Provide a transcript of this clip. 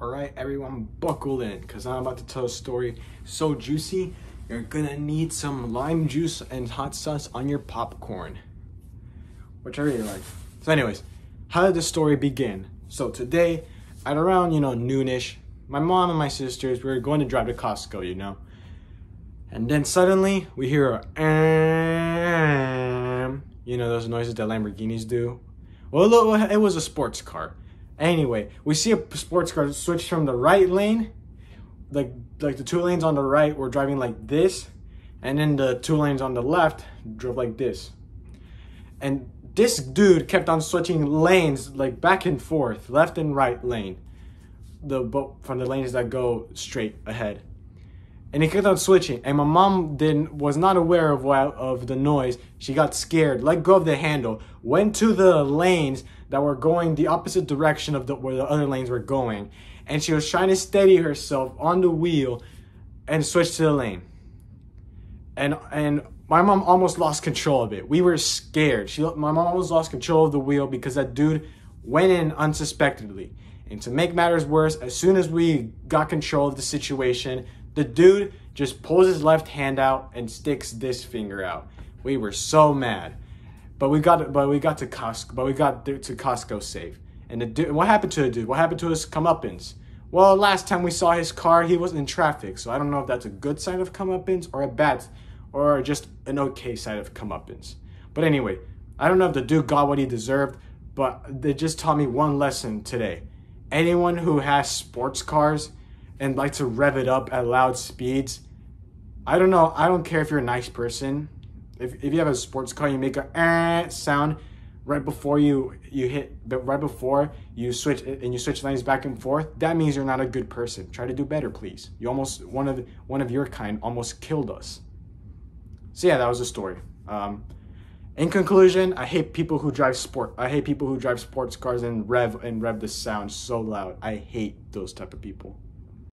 All right, everyone, buckle in because I'm about to tell a story so juicy. You're gonna need some lime juice and hot sauce on your popcorn, which I really like. So, anyways, how did the story begin? So today, at around you know noonish, my mom and my sisters we were going to drive to Costco, you know, and then suddenly we hear a, you know those noises that Lamborghinis do. Well, it was a sports car. Anyway, we see a sports car switch from the right lane, like like the two lanes on the right were driving like this, and then the two lanes on the left drove like this. And this dude kept on switching lanes like back and forth, left and right lane, the from the lanes that go straight ahead. And he kept on switching, and my mom didn't was not aware of what of the noise. She got scared, let go of the handle, went to the lanes that were going the opposite direction of the, where the other lanes were going. And she was trying to steady herself on the wheel and switch to the lane. And, and my mom almost lost control of it. We were scared. She, my mom almost lost control of the wheel because that dude went in unsuspectedly. And to make matters worse, as soon as we got control of the situation, the dude just pulls his left hand out and sticks this finger out. We were so mad. But we got but we got to Costco, but we got to Costco safe. And the dude, what happened to the dude? What happened to his comeuppance? Well, last time we saw his car, he was in traffic, so I don't know if that's a good sign of comeuppance or a bad, or just an okay sign of comeuppance. But anyway, I don't know if the dude got what he deserved, but they just taught me one lesson today. Anyone who has sports cars and like to rev it up at loud speeds, I don't know. I don't care if you're a nice person if, if you have a sports car, you make a eh sound right before you you hit, but right before you switch and you switch lanes back and forth. That means you're not a good person. Try to do better, please. You almost one of one of your kind almost killed us. So yeah, that was the story. Um, in conclusion, I hate people who drive sport. I hate people who drive sports cars and rev and rev the sound so loud. I hate those type of people.